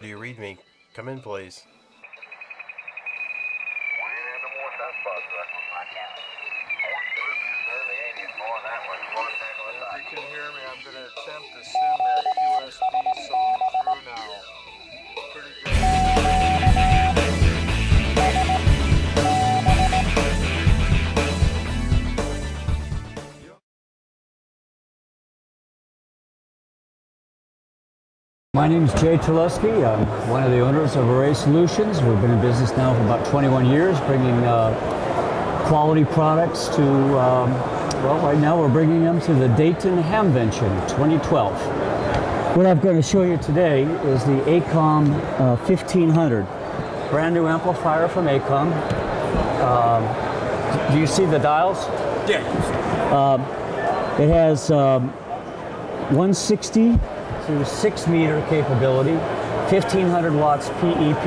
Do you read me? Come in, please. You can hear me, I'm going My name is Jay Terleski. I'm one of the owners of Array Solutions. We've been in business now for about 21 years, bringing uh, quality products to, um, well, right now we're bringing them to the Dayton Hamvention 2012. What I'm going to show you today is the ACOM uh, 1500, brand new amplifier from ACOM. Um, do you see the dials? Yeah. It has um, 160 to 6 meter capability, 1500 watts PEP,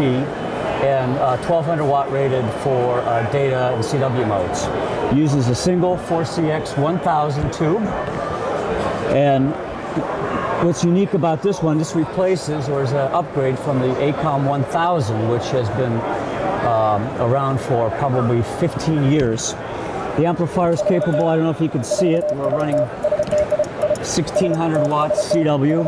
and uh, 1200 watt rated for uh, data and CW modes. Uses a single 4CX 1000 tube. And what's unique about this one, this replaces or is an upgrade from the ACOM 1000, which has been um, around for probably 15 years. The amplifier is capable, I don't know if you can see it, we're running 1600 watts CW.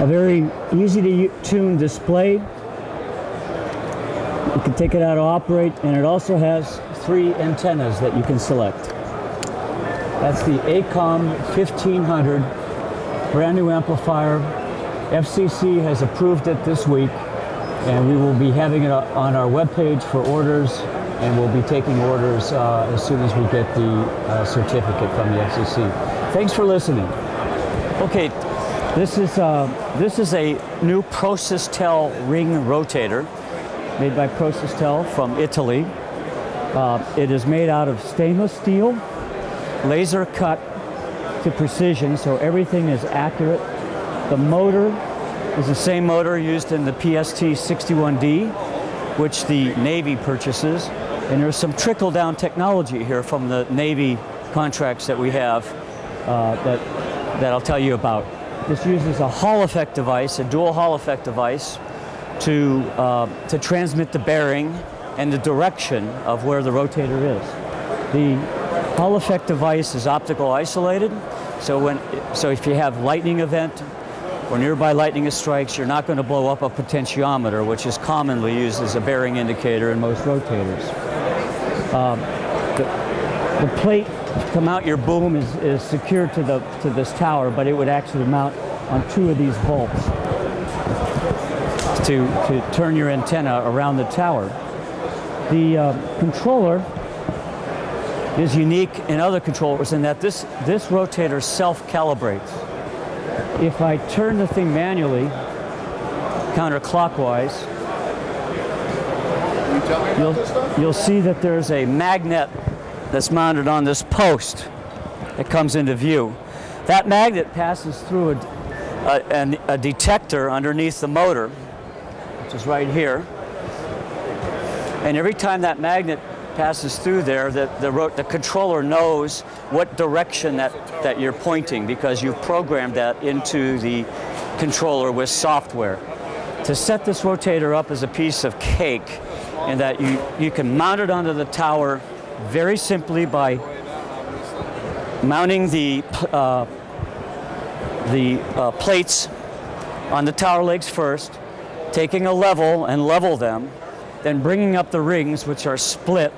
A very easy to tune display. You can take it out to operate, and it also has three antennas that you can select. That's the ACOM 1500 brand new amplifier. FCC has approved it this week, and we will be having it on our webpage for orders, and we'll be taking orders uh, as soon as we get the uh, certificate from the FCC. Thanks for listening. Okay, this is uh, this is a new Prosistel ring rotator made by Prosistel from Italy. Uh, it is made out of stainless steel, laser cut to precision, so everything is accurate. The motor is the same motor used in the PST 61D, which the Navy purchases. And there's some trickle down technology here from the Navy contracts that we have uh, that, that I'll tell you about. This uses a Hall effect device, a dual Hall effect device, to, uh, to transmit the bearing and the direction of where the rotator is. The Hall effect device is optical isolated, so, when, so if you have lightning event or nearby lightning strikes, you're not going to blow up a potentiometer, which is commonly used as a bearing indicator in most rotators. Um, the, the plate to mount your boom is, is secured to, the, to this tower, but it would actually mount on two of these bolts to, to turn your antenna around the tower. The uh, controller is unique in other controllers in that this, this rotator self-calibrates. If I turn the thing manually, counterclockwise, you'll, you'll see that there's a magnet that's mounted on this post that comes into view. That magnet passes through a, a, a detector underneath the motor, which is right here. And every time that magnet passes through there, the, the, the controller knows what direction that, that you're pointing because you've programmed that into the controller with software. To set this rotator up as a piece of cake, and that you, you can mount it onto the tower very simply by mounting the, uh, the uh, plates on the tower legs first, taking a level and level them, then bringing up the rings, which are split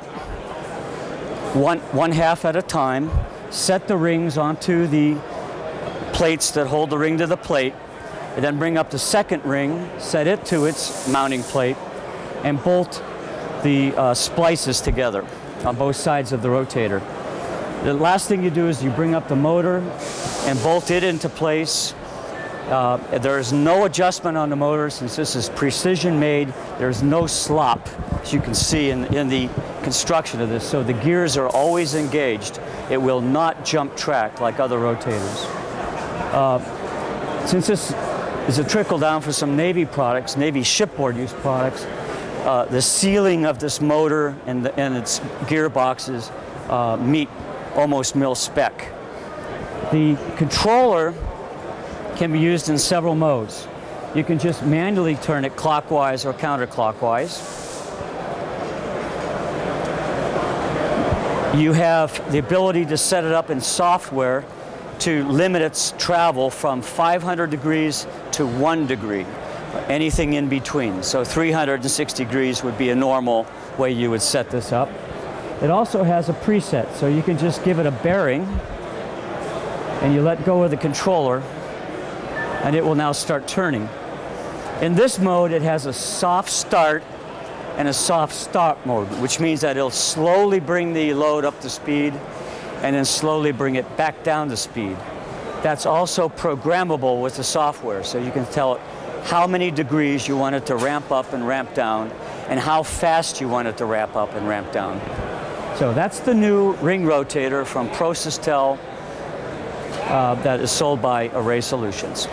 one, one half at a time, set the rings onto the plates that hold the ring to the plate, and then bring up the second ring, set it to its mounting plate, and bolt the uh, splices together on both sides of the rotator. The last thing you do is you bring up the motor and bolt it into place. Uh, there is no adjustment on the motor since this is precision made. There's no slop, as you can see in, in the construction of this. So the gears are always engaged. It will not jump track like other rotators. Uh, since this is a trickle down for some Navy products, Navy shipboard use products. Uh, the sealing of this motor and, the, and its gearboxes uh, meet almost mil spec. The controller can be used in several modes. You can just manually turn it clockwise or counterclockwise. You have the ability to set it up in software to limit its travel from 500 degrees to 1 degree, anything in between. So 360 degrees would be a normal way you would set this up. It also has a preset, so you can just give it a bearing and you let go of the controller and it will now start turning. In this mode, it has a soft start and a soft stop mode, which means that it'll slowly bring the load up to speed and then slowly bring it back down to speed. That's also programmable with the software, so you can tell it how many degrees you want it to ramp up and ramp down and how fast you want it to ramp up and ramp down. So that's the new ring rotator from Prosistel uh, that is sold by Array Solutions.